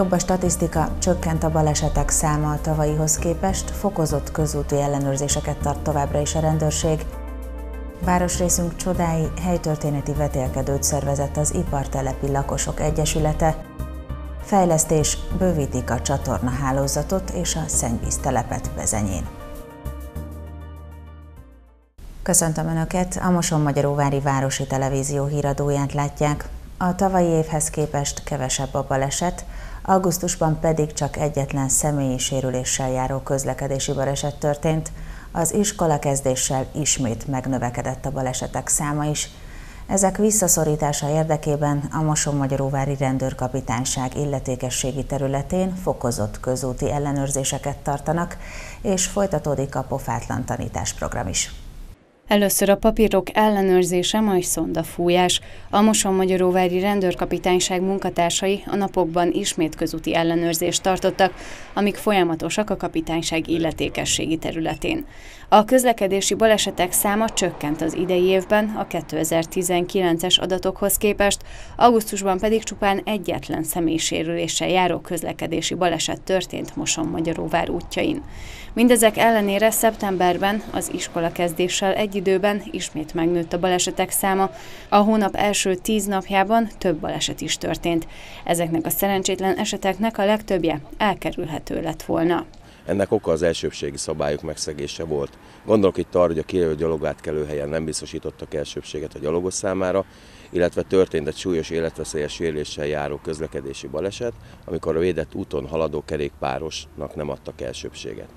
Jobb a statisztika, csökkent a balesetek száma a tavalyihoz képest, fokozott közúti ellenőrzéseket tart továbbra is a rendőrség. Városrészünk csodái helytörténeti vetélkedőt szervezett az Ipartelepi Lakosok Egyesülete. Fejlesztés, bővítik a csatorna hálózatot és a szennyvíztelepet Bezenyén. Köszöntöm Önöket, a Moson Magyaróvári Városi Televízió híradóját látják. A tavalyi évhez képest kevesebb a baleset, augusztusban pedig csak egyetlen személyi sérüléssel járó közlekedési baleset történt, az iskola kezdéssel ismét megnövekedett a balesetek száma is. Ezek visszaszorítása érdekében a Moson-Magyaróvári rendőrkapitányság illetékességi területén fokozott közúti ellenőrzéseket tartanak, és folytatódik a pofátlan tanításprogram is. Először a papírok ellenőrzése, majd szondafújás. A Moson-Magyaróvári rendőrkapitányság munkatársai a napokban ismét közúti ellenőrzést tartottak, amik folyamatosak a kapitányság illetékességi területén. A közlekedési balesetek száma csökkent az idei évben a 2019-es adatokhoz képest, augusztusban pedig csupán egyetlen személysérüléssel járó közlekedési baleset történt Moson-Magyaróvár útjain. Mindezek ellenére szeptemberben az iskola kezdéssel egy időben ismét megnőtt a balesetek száma, a hónap első tíz napjában több baleset is történt. Ezeknek a szerencsétlen eseteknek a legtöbbje elkerülhető lett volna. Ennek oka az elsőbségi szabályok megszegése volt. Gondolok itt arra, hogy a kilövő gyalogátkelő helyen nem biztosítottak elsőbséget a gyalogos számára, illetve történt egy súlyos életveszélyes sérüléssel járó közlekedési baleset, amikor a védett úton haladó kerékpárosnak nem adtak elsőbséget.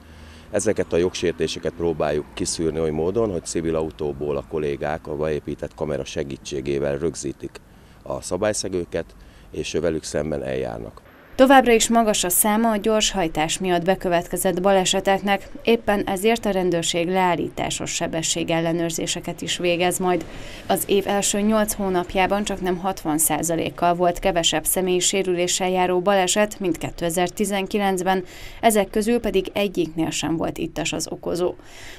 Ezeket a jogsértéseket próbáljuk kiszűrni oly módon, hogy civil autóból a kollégák a beépített kamera segítségével rögzítik a szabályszegőket, és velük szemben eljárnak. Továbbra is magas a száma a gyors hajtás miatt bekövetkezett baleseteknek, éppen ezért a rendőrség leállításos sebesség ellenőrzéseket is végez majd. Az év első 8 hónapjában csak nem 60%-kal volt kevesebb személyi sérüléssel járó baleset, mint 2019-ben, ezek közül pedig egyiknél sem volt ittas az okozó.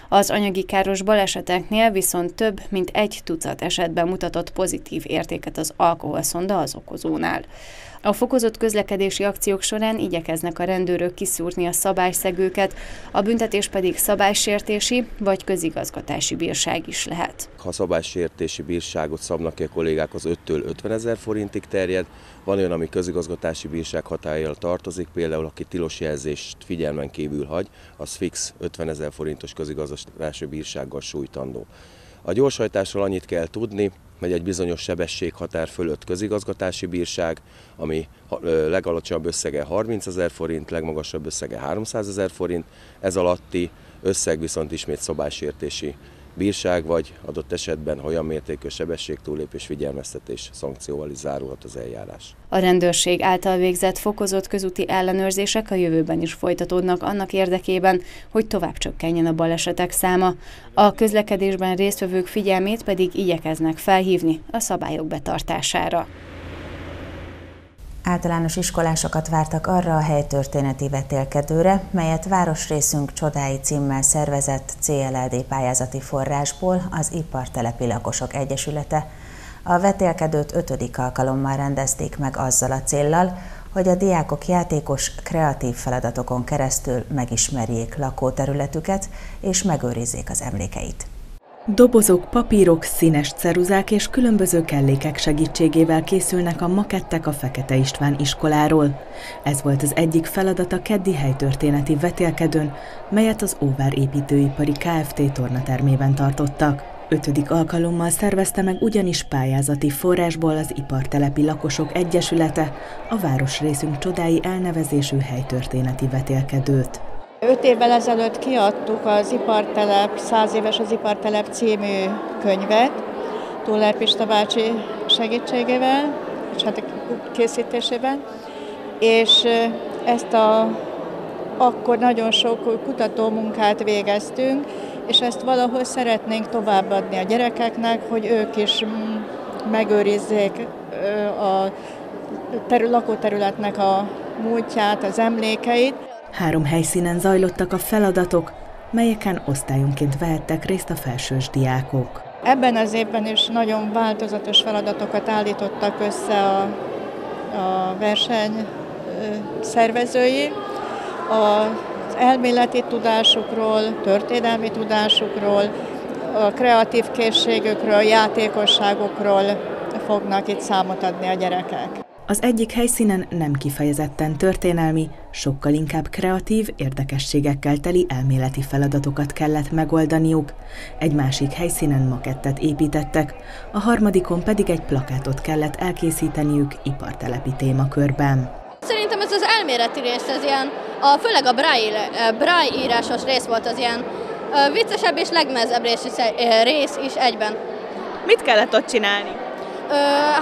Az anyagi káros baleseteknél viszont több, mint egy tucat esetben mutatott pozitív értéket az alkoholszonda az okozónál. A fokozott közlekedési akciók során igyekeznek a rendőrök kiszúrni a szabályszegőket, a büntetés pedig szabálysértési vagy közigazgatási bírság is lehet. Ha szabálysértési bírságot szabnak ki a kollégák, az 5-től 50 ezer forintig terjed, van olyan, ami közigazgatási bírság hatájára tartozik, például aki tilos jelzést figyelmen kívül hagy, az fix 50 ezer forintos közigazgatási bírsággal sújtandó. A gyorshajtásról annyit kell tudni, hogy egy bizonyos sebességhatár fölött közigazgatási bírság, ami legalacsonyabb összege 30 ezer forint, legmagasabb összege 300 ezer forint, ez alatti összeg viszont ismét szabálysértési bírság, vagy adott esetben olyan mértékű sebességtúlépés figyelmeztetés szankcióval is zárulhat az eljárás. A rendőrség által végzett fokozott közúti ellenőrzések a jövőben is folytatódnak annak érdekében, hogy tovább csökkenjen a balesetek száma. A közlekedésben résztvevők figyelmét pedig igyekeznek felhívni a szabályok betartására. Általános iskolásokat vártak arra a helytörténeti vetélkedőre, melyet Városrészünk csodái címmel szervezett CLLD pályázati forrásból az Ipartelepi Lakosok Egyesülete. A vetélkedőt ötödik alkalommal rendezték meg azzal a céllal, hogy a diákok játékos, kreatív feladatokon keresztül megismerjék lakóterületüket és megőrizzék az emlékeit. Dobozok, papírok, színes ceruzák és különböző kellékek segítségével készülnek a makettek a Fekete István iskoláról. Ez volt az egyik feladat a keddi helytörténeti vetélkedőn, melyet az Óvár építőipari Kft. tornatermében tartottak. Ötödik alkalommal szervezte meg ugyanis pályázati forrásból az Ipartelepi Lakosok Egyesülete a Városrészünk csodái elnevezésű helytörténeti vetélkedőt. Öt évvel ezelőtt kiadtuk az Ipartelep, száz éves az Ipartelep című könyvet, Tuller Pista bácsi segítségével, és hát készítésében, és ezt a, akkor nagyon sok kutatómunkát végeztünk, és ezt valahol szeretnénk továbbadni a gyerekeknek, hogy ők is mm, megőrizzék a terü- lakóterületnek a múltját, az emlékeit. Három helyszínen zajlottak a feladatok, melyeken osztályonként vehettek részt a felsős diákok. Ebben az évben is nagyon változatos feladatokat állítottak össze a, a verseny szervezői az elméleti tudásukról, történelmi tudásukról, a kreatív készségükről, játékosságukról fognak itt számot adni a gyerekek. Az egyik helyszínen nem kifejezetten történelmi, sokkal inkább kreatív, érdekességekkel teli elméleti feladatokat kellett megoldaniuk. Egy másik helyszínen makettet építettek, a harmadikon pedig egy plakátot kellett elkészíteniük ipartelepi témakörben. Szerintem ez az elméleti rész, ez ilyen, a, főleg a braille, braille írásos rész volt az ilyen viccesebb és legmezebb rész, rész is egyben. Mit kellett ott csinálni?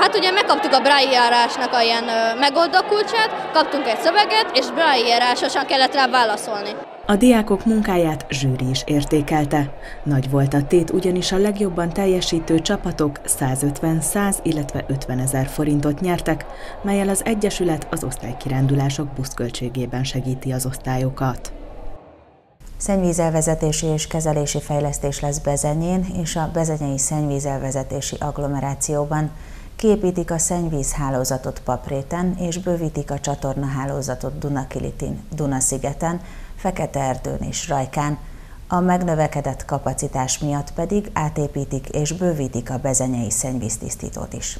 Hát ugye megkaptuk a Braille járásnak a ilyen megoldó kulcsát, kaptunk egy szöveget, és Braille járásosan kellett rá válaszolni. A diákok munkáját zsűri is értékelte. Nagy volt a tét, ugyanis a legjobban teljesítő csapatok 150-100, illetve 50 ezer forintot nyertek, melyel az Egyesület az osztálykirándulások buszköltségében segíti az osztályokat. Szennyvízelvezetési és kezelési fejlesztés lesz Bezenyén és a Bezenyei szennyvízelvezetési agglomerációban. Kiépítik a szennyvízhálózatot Papréten és bővítik a csatornahálózatot Dunakilitin, Dunaszigeten, Fekete-Erdőn és Rajkán. A megnövekedett kapacitás miatt pedig átépítik és bővítik a bezenyei szennyvíztisztítót is.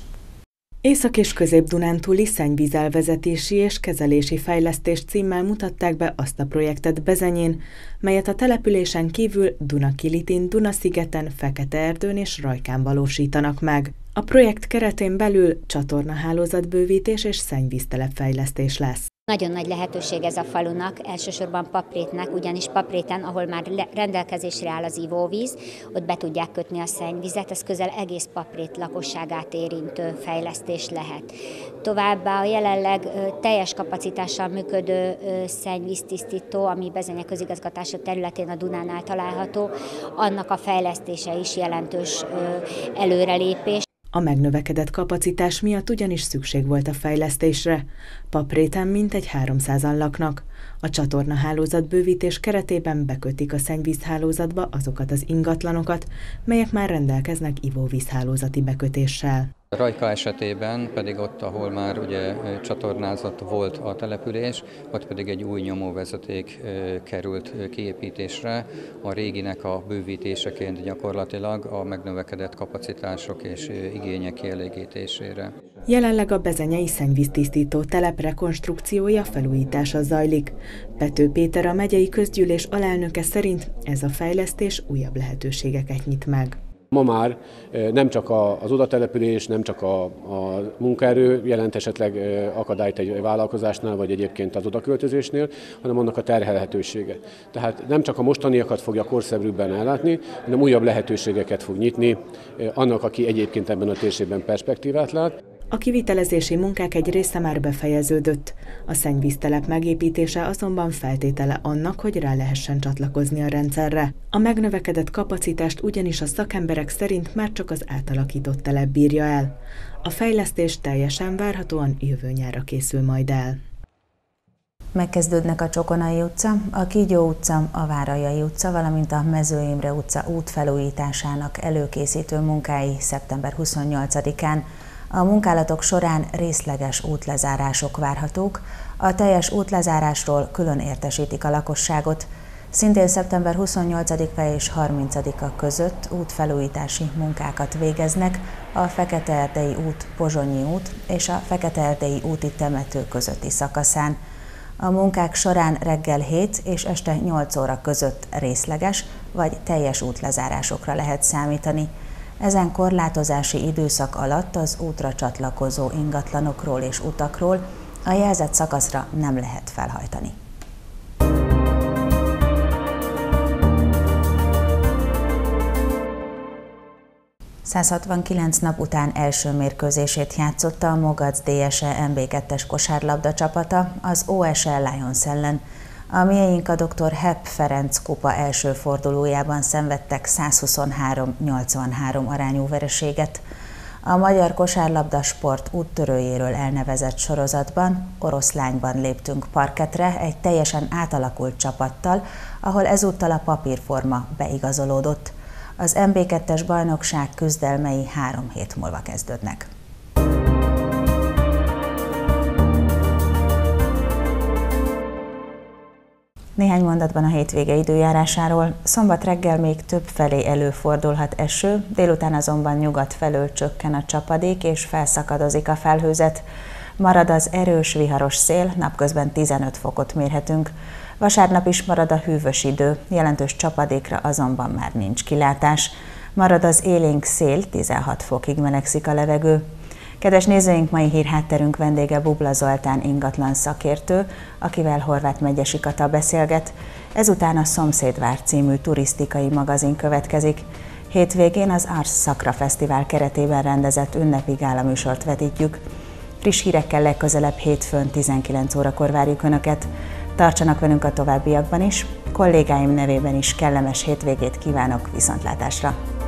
Észak- és Közép-Dunántúli szennyvízelvezetési és kezelési fejlesztés címmel mutatták be azt a projektet Bezenyén, melyet a településen kívül Dunakilitin, Dunaszigeten, Fekete-Erdőn és Rajkán valósítanak meg. A projekt keretén belül csatornahálózatbővítés és szennyvíztelepfejlesztés lesz. Nagyon nagy lehetőség ez a falunak, elsősorban Paprétnek, ugyanis Papréten, ahol már rendelkezésre áll az ivóvíz, ott be tudják kötni a szennyvizet, ez közel egész Paprét lakosságát érintő fejlesztés lehet. Továbbá a jelenleg teljes kapacitással működő szennyvíztisztító, ami Bezenye közigazgatása területén a Dunánál található, annak a fejlesztése is jelentős előrelépés. A megnövekedett kapacitás miatt ugyanis szükség volt a fejlesztésre. Papréten mintegy 300-an laknak. A csatorna hálózat bővítés keretében bekötik a szennyvízhálózatba azokat az ingatlanokat, melyek már rendelkeznek ivóvízhálózati bekötéssel. Rajka esetében pedig ott, ahol már ugye csatornázat volt a település, ott pedig egy új nyomóvezeték került kiépítésre, a réginek a bővítéseként gyakorlatilag a megnövekedett kapacitások és igények kielégítésére. Jelenleg a bezenyei szennyvíztisztító telep rekonstrukciója felújítása zajlik. Pető Péter a megyei közgyűlés alelnöke szerint ez a fejlesztés újabb lehetőségeket nyit meg. Ma már nem csak az odatelepülés, nem csak a, a munkaerő jelent esetleg akadályt egy vállalkozásnál, vagy egyébként az odaköltözésnél, hanem annak a terhelhetősége. Tehát nem csak a mostaniakat fogja korszerűbben ellátni, hanem újabb lehetőségeket fog nyitni annak, aki egyébként ebben a térségben perspektívát lát. A kivitelezési munkák egy része már befejeződött. A szennyvíztelep megépítése azonban feltétele annak, hogy rá lehessen csatlakozni a rendszerre. A megnövekedett kapacitást ugyanis a szakemberek szerint már csak az átalakított telep bírja el. A fejlesztés teljesen várhatóan jövő nyára készül majd el. Megkezdődnek a Csokonai utca, a Kígyó utca, a Várajai utca, valamint a Mező Imre utca útfelújításának előkészítő munkái szeptember 28-án. A munkálatok során részleges útlezárások várhatók, a teljes útlezárásról külön értesítik a lakosságot. Szintén szeptember 28-a és 30-a között útfelújítási munkákat végeznek a Fekete-Erdei út, Pozsonyi út és a Fekete-Erdei úti temető közötti szakaszán. A munkák során reggel 7 és este 8 óra között részleges vagy teljes útlezárásokra lehet számítani. Ezen korlátozási időszak alatt az útra csatlakozó ingatlanokról és utakról a jelzett szakaszra nem lehet felhajtani. ...169 nap után első mérkőzését játszotta a Mogac DSE MB2-es kosárlabda csapata az OSL Lions ellen, a mieink a dr. Hepp Ferenc kupa első fordulójában szenvedtek 123-83 arányú vereséget. A magyar kosárlabda sport úttörőjéről elnevezett sorozatban oroszlányban léptünk parketre egy teljesen átalakult csapattal, ahol ezúttal a papírforma beigazolódott. Az MB2-es bajnokság küzdelmei három hét múlva kezdődnek. Néhány mondatban a hétvége időjárásáról. Szombat reggel még több felé előfordulhat eső, délután azonban nyugat felől csökken a csapadék és felszakadozik a felhőzet. Marad az erős, viharos szél, napközben 15 fokot mérhetünk. Vasárnap is marad a hűvös idő, jelentős csapadékra azonban már nincs kilátás. Marad az élénk szél, 16 fokig melegszik a levegő. Kedves nézőink, mai hírhátterünk vendége Bubla Zoltán ingatlan szakértő, akivel Horváth Megyesi Kata beszélget. Ezután a Szomszédvár című turisztikai magazin következik. Hétvégén az Ars Szakra Fesztivál keretében rendezett ünnepi gálaműsort vetítjük. Friss hírekkel legközelebb hétfőn 19 órakor várjuk Önöket. Tartsanak velünk a továbbiakban is. Kollégáim nevében is kellemes hétvégét kívánok viszontlátásra!